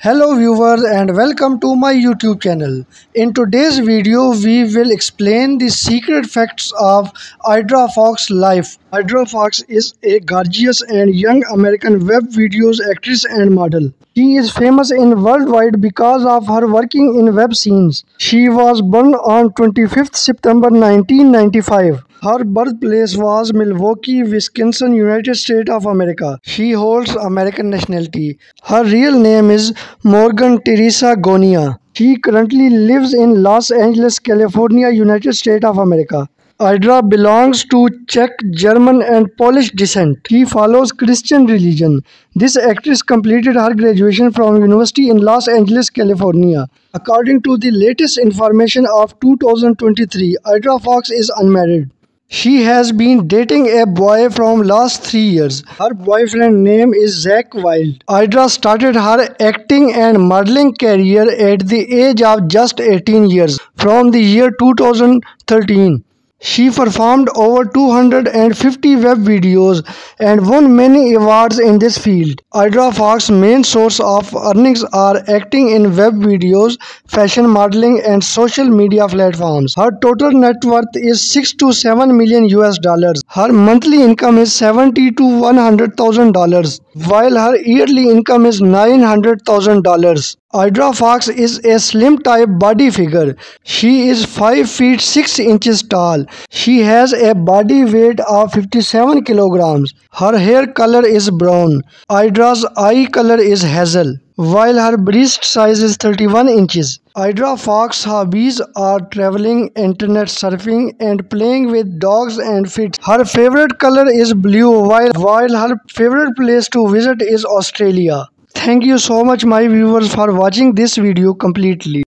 Hello viewers and welcome to my YouTube channel. In today's video we will explain the secret facts of Aidra Fox life. Aidra Fox is a gorgeous and young American web videos actress and model. She is famous in worldwide because of her working in web scenes. She was born on 25th September 1995. Her birthplace was Milwaukee, Wisconsin, United States of America. She holds American nationality. Her real name is Morgan Teresa Gonia. She currently lives in Los Angeles, California, United States of America. Aidra belongs to Czech, German and Polish descent. She follows Christian religion. This actress completed her graduation from University in Los Angeles, California. According to the latest information of 2023, Aidra Fox is unmarried. She has been dating a boy from last three years. Her boyfriend name is Zac Wild. Aidra started her acting and modeling career at the age of just 18 years from the year 2013. She performed over 250 web videos and won many awards in this field. Aidra Fox's main source of earnings are acting in web videos, fashion modeling and social media platforms. Her total net worth is 6 to 7 million US dollars. Her monthly income is 70 to 100,000 dollars while her yearly income is $900,000. Aidra Fox is a slim type body figure. She is 5 feet 6 inches tall. She has a body weight of 57 kilograms. Her hair color is brown. Aidra's eye color is hazel while her breast size is 31 inches. Aidra Fox's hobbies are traveling, internet surfing and playing with dogs and pets. Her favorite color is blue while, while her favorite place to visit is Australia. Thank you so much my viewers for watching this video completely.